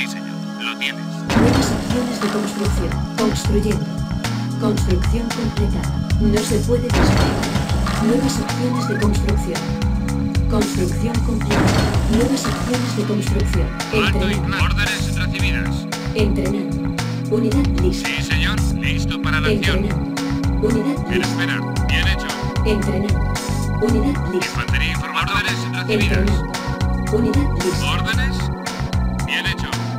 Sí, señor. Lo tienes. Nuevas opciones de construcción. Construyendo. Construcción completada. No se puede desplegar. Nuevas opciones de construcción. Construcción completada. Nuevas opciones de construcción. Claro. Órdenes recibidas. Entrenando. Unidad lista. Sí, señor. Listo para la acción. Entrenando. Unidad lista. espera. Bien hecho. Entrenando. Unidad lista. Infantería informando. Órdenes recibidas. Entrenando. Unidad lista. Órdenes.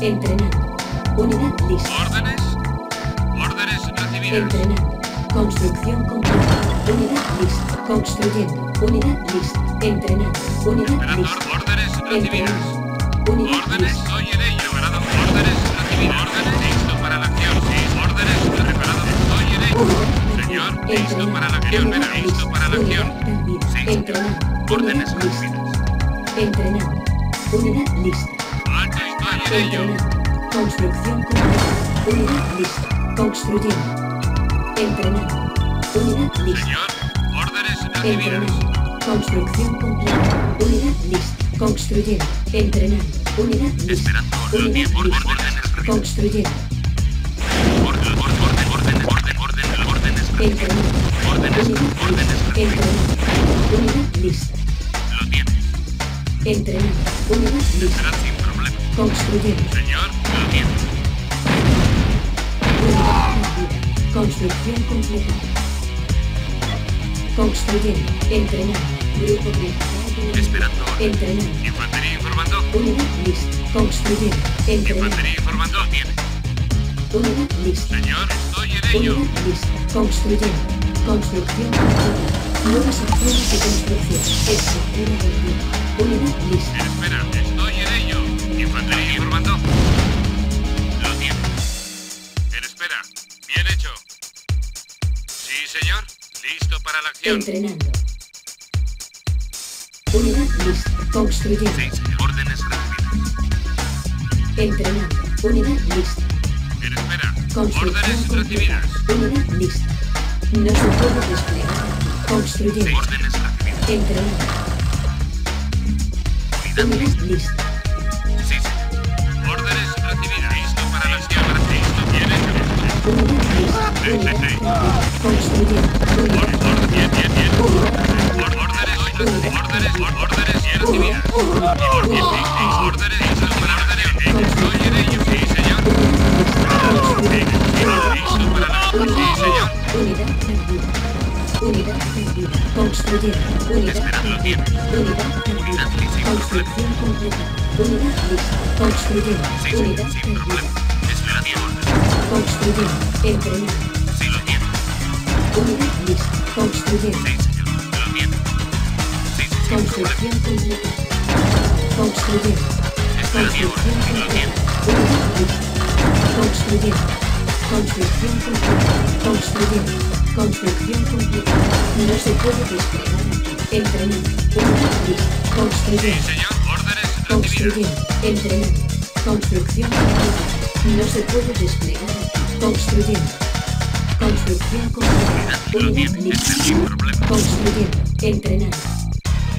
Entrenando. Unidad lista. Órdenes. Órdenes recibidas. Entrenando. Construcción completa. Unidad lista. Construyendo. Unidad lista. Entrenando. Unidad Esperando lista. órdenes recibidas. Entrenando. Unidad Órdenes. lista. Estoy en ello. Preparado. Órdenes recibidas. Órdenes. Listo para la acción. Sí. Órdenes. Preparado. Estoy en ello. Unidad Señor. Listo para la acción. Unidad Mira. Listo lista. para la acción. Unidad. Sí. Entrenando. Órdenes recibidas. Entrenando. Unidad lista. Ello. Construcción completa. Unidad lista. Construyendo. Entrenando. Unidad lista. Señor. Órdenes recibidas. Construcción completa. Unidad lista. Construyendo. Entrenando. Unidad lista. Esperando. Unidad tiene. Orden- lista. Órdenes recibidas. Construyendo. Orden, orden, orden, orden, orden, órdenes recibidas. Órdenes, Unidad órdenes lista. recibidas. Unidad lista. Lo tienes. Entrenando. Unidad lista. Construyendo. Señor, lo perdida. Construcción completada. Construyendo. Entrenando. Grupo principal. Esperando. Entrenando. Infantería informando. Unidad lista. Construyendo. Entrenando. Infantería informando. Lo tienes. Unidad lista. Señor, estoy en ello. Unidad lista. Construyendo. Construcción completa. Nuevas opciones de construcción. Estructura perdida. Unidad lista. Espera, estoy en ello. Lo tienes. En espera. Bien hecho. Sí, señor. Listo para la acción. Entrenando. Unidad lista. Construyendo. Sí. Órdenes recibidas. Entrenando. Unidad lista. En espera. Órdenes recibidas. Unidad lista. No se puede desplegar aquí. Sí, Construyendo. órdenes recibidas. Entrenando. Unidad Unidad lista. Sí, sí, Unidad Unidad. Unidad. Unidad. Unidad. Unidad. Unidad. Unidad. Unidad Unidad problema. Tiempo. Construyendo. Entrenando. Sí, lo tiene. Unidad lista. Construyendo. Sí, señor. Lo. Sí, sí, problema. Construcción completa. Tiempo. Construcción Sí, completa. Unidad lista. Construyendo. Construcción completa. Construyendo. Construcción completa. No se puede desplegar aquí. Entrenando. Unidad lista. Sí, Construyendo. señor. Órdenes recibidas. Construyendo. Entrenando. Construcción completa. No se puede desplegar. Construyendo. Construcción completa. Lo Unidad tiene. Este sin problema. Construyendo. Entrenando.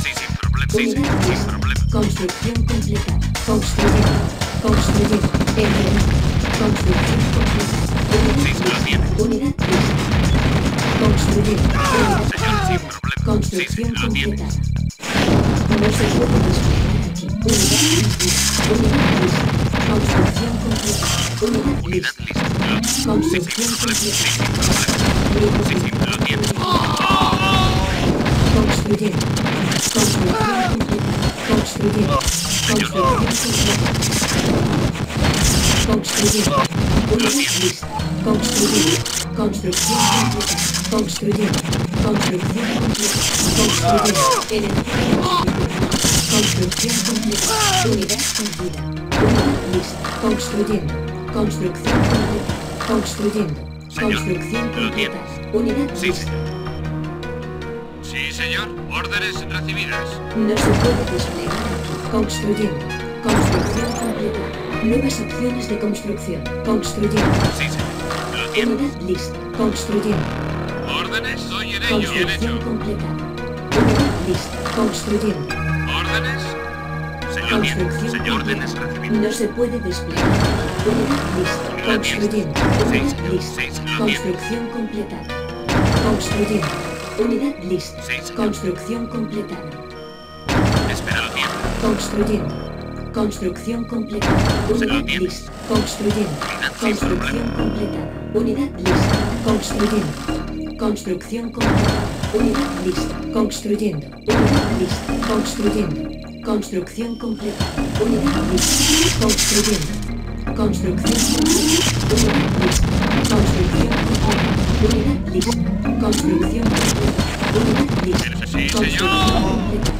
Sí, sin problema. Sí, Unidad sin problema. Construcción completada. Construyendo. Construyendo. Entrenando. Construcción completada. Sí, lo tiene. Unidad lista. Construyendo. Unidad Señor, sin problema. Construcción sí, lo tiene. No se puede desplegar aquí. Unidad lista. Unidad lista. Construcción completada. Unidad Unidad lista. lista. Lo- Sí, sin Construcción problema. Sí, completa. sin problema. Grupo Sí, sí, lo tiene. Construyendo. Construcción completa. Construyendo. Construcción completa. Construyendo. Unidad lista. Construyendo. Construcción completa. Construyendo. Construcción completa. Construyendo. Energía distribuida. Construcción completa. Unidad perdida. Unidad lista. Construyendo. Construcción completa. Construyendo. Señor, Construcción completa. Unidad Sí, señor. Sí, señor. Órdenes recibidas. No se puede desplegar aquí. Construyendo. Construcción completa. Nuevas opciones de construcción. Construyendo. Sí, señor. Lo tiene. Unidad lista. Construyendo. Órdenes. Estoy en ello. Construcción hecho. completada. Unidad lista. Construyendo. Construcción completa. No se puede desplegar. Unidad lista. Lo entiendo. Construyendo. Unidad lo Construcción completada. Construyendo. Unidad lista. Construcción completada. Construyendo. Construcción completada. Unidad lista. Construyendo. Construcción completada. Unidad lista. Construyendo. Construcción completada. Unidad lista. Construyendo. Unidad lista. Construyendo. Construcción completada. Unidad. Construyendo. Construcción completa. Construcción completa. Construcción completa. Unidad lista. Sí, Construcción completa.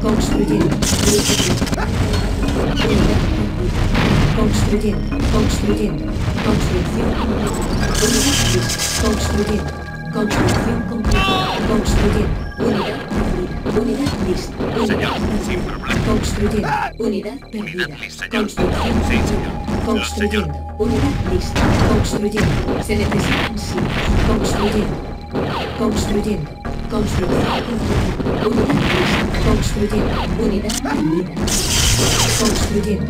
Construcción completa. Construyendo. Perdida. Construyendo. Construyendo. Construcción. Construyendo. Construcción completa. Construyendo. Unidad perdida. Unidad lista. Unidad perdida. sin problema. Construyendo. Unidad perdida. Unidad señor. Construcción Sí, señor. Construyendo. Unidad lista. Construyendo. Se necesitan silos. Construyendo. Construyendo. Construcción completa. Unidad lista. Construyendo. Unidad perdida. Construyendo.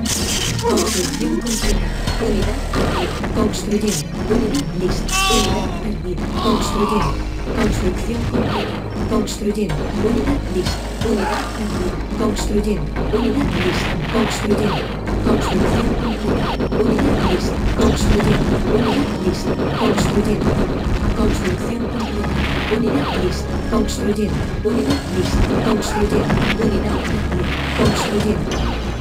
Construcción completa. Unidad perdida. Construyendo. Unidad lista. Unidad perdida. Construyendo. Construcción completa. Construyendo. Unidad lista. Unidad perdida. Construyendo. Unidad lista. Construyendo. Construcción completa. Unidad lista. Construyendo. Unidad lista. Construyendo. Construcción completa. Unidad lista. Construyendo. Unidad lista. Construyendo. Unidad perdida. Construyendo.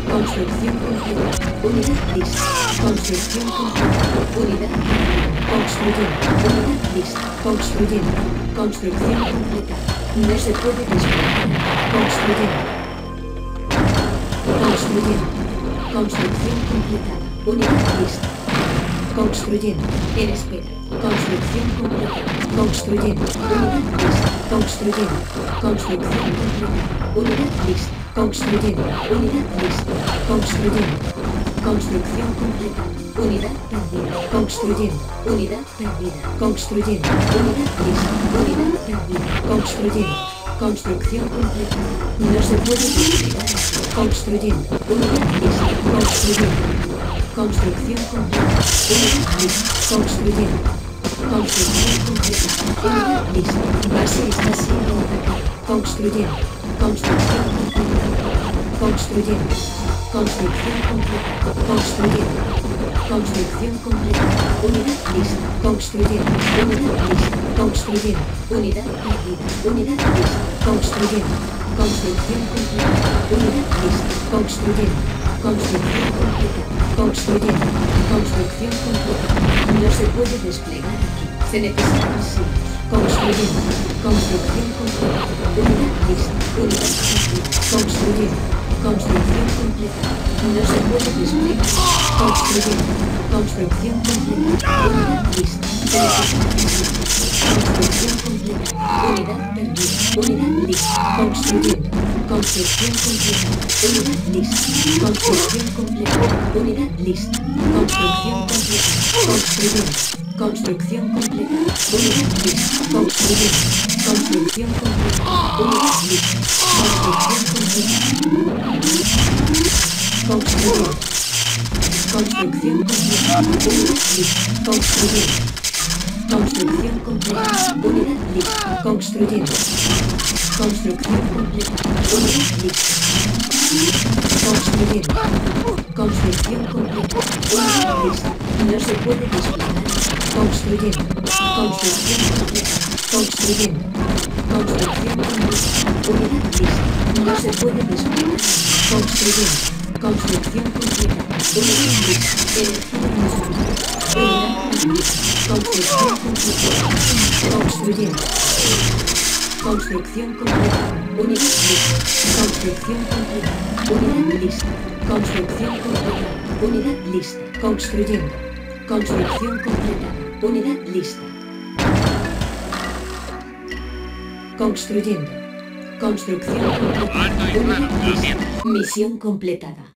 Construcción completa. Unidad lista. Construcción completa. Unidad perdida. Construyendo. Unidad lista. Construyendo. Construcción completa. No se puede desplegar. Construyendo. Construcción completada. Unidad lista. Construyendo. En espera. Construcción completa. Construyendo. Unidad lista. Construyendo. Construcción completa. Unidad lista. Construyendo. Unidad lista. Construyendo. Construcción completa. Unidad perdida. Construyendo. Unidad perdida. Construyendo. Unidad lista. Unidad perdida. Construyendo. Construcción completa. No se puede desplegar. Construyendo. Unidad lista. Construyendo. Construcción completa. Unidad lista. Construyendo. Construcción completa. Unidad lista. Base está siendo atacada. Construyendo. Construcción completa. Construcción completa. Unidad lista. Construyendo. Unidad lista. Construyendo. Unidad perdida. Unidad lista. Construyendo. Construcción completa. Unidad lista. Construyendo. Construcción completa. Construyendo. Construcción completa. No se puede desplegar aquí. Se necesitan silos. Construyendo. Construcción completa. Unidad lista. Unidad perdida. Construyendo. Construcción completa. No se puede desplegar. Construyendo. Construcción completa. Unidad lista. Construcción completa. Unidad perdida. Unidad lista. Construyendo. Construcción completa. Unidad lista. Construcción completa. Unidad lista. Construcción completa. Construyendo. Construcción completa. Unidad lista. Construyendo. Construcción completa. Unidad lista. Construcción completa. Construyendo. Construcción completa. Construcción completa. Construyendo. Construcción completa. Unidad lista. Construcción completa. Unidad lista. Construcción completa. Unidad lista. Construyendo. Construcción completa. Unidad lista. Construyendo. Construcción completa. Alto y claro, lo. Misión completada.